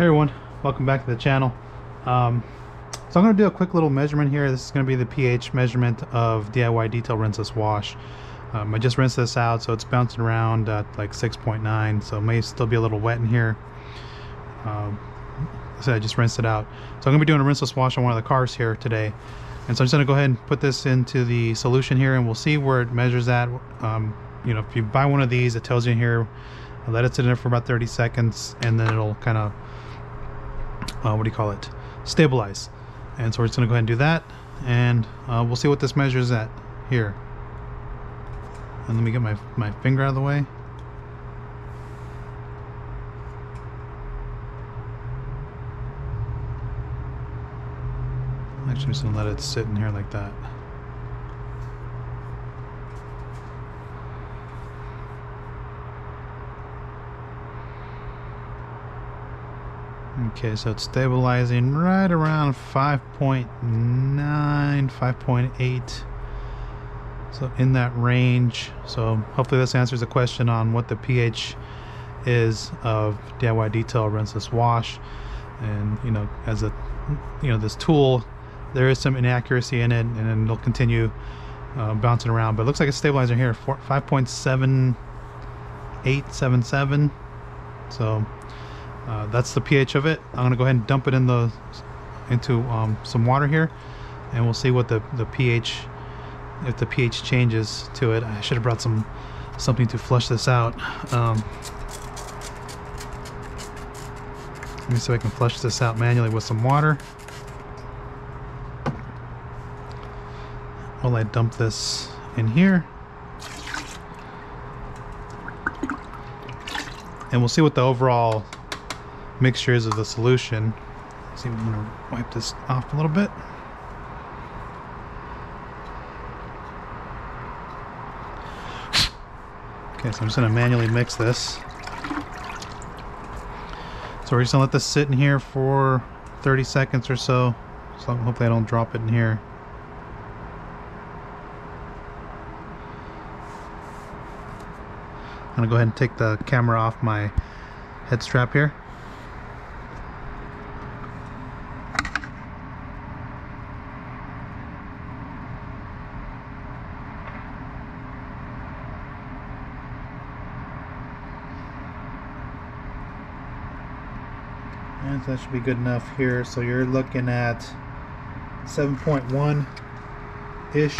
Hey everyone, welcome back to the channel. Um, so I'm going to do a quick little measurement here. This is going to be the pH measurement of DIY Detail Rinseless Wash. Um, I just rinsed this out so it's bouncing around at like 6.9 so it may still be a little wet in here. Um, so I just rinsed it out. So I'm going to be doing a rinseless wash on one of the cars here today. And so I'm just going to go ahead and put this into the solution here and we'll see where it measures at. Um, you know, if you buy one of these, it tells you here, let it sit in there for about 30 seconds and then it'll kind of uh, what do you call it? Stabilize. And so we're just gonna go ahead and do that and uh, we'll see what this measures at here. And let me get my, my finger out of the way. Actually I'm just gonna let it sit in here like that Okay, so it's stabilizing right around 5.9, 5.8. So in that range. So hopefully this answers the question on what the pH is of DIY Detail Rinseless Wash. And, you know, as a, you know, this tool, there is some inaccuracy in it and then it'll continue uh, bouncing around. But it looks like it's stabilizing here, 5.7877. So uh, that's the pH of it. I'm gonna go ahead and dump it in the into um, some water here, and we'll see what the the pH if the pH changes to it. I should have brought some something to flush this out. Um, let me see if I can flush this out manually with some water. While I dump this in here. And we'll see what the overall mixtures of the solution. See, I'm to wipe this off a little bit. Okay, so I'm just going to manually mix this. So we're just going to let this sit in here for 30 seconds or so. So hopefully I don't drop it in here. I'm going to go ahead and take the camera off my head strap here. And that should be good enough here. So you're looking at 7.1 ish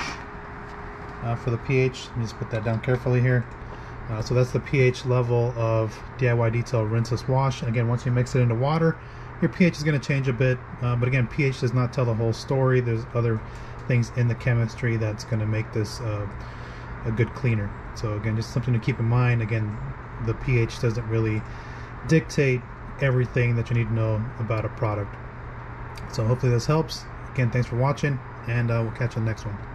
uh, for the pH. Let me just put that down carefully here. Uh, so that's the pH level of DIY Detail Rinseless Wash. And again, once you mix it into water, your pH is going to change a bit. Uh, but again, pH does not tell the whole story. There's other things in the chemistry that's going to make this uh, a good cleaner. So again, just something to keep in mind. Again, the pH doesn't really dictate everything that you need to know about a product. So hopefully this helps. Again, thanks for watching, and uh, we'll catch you the next one.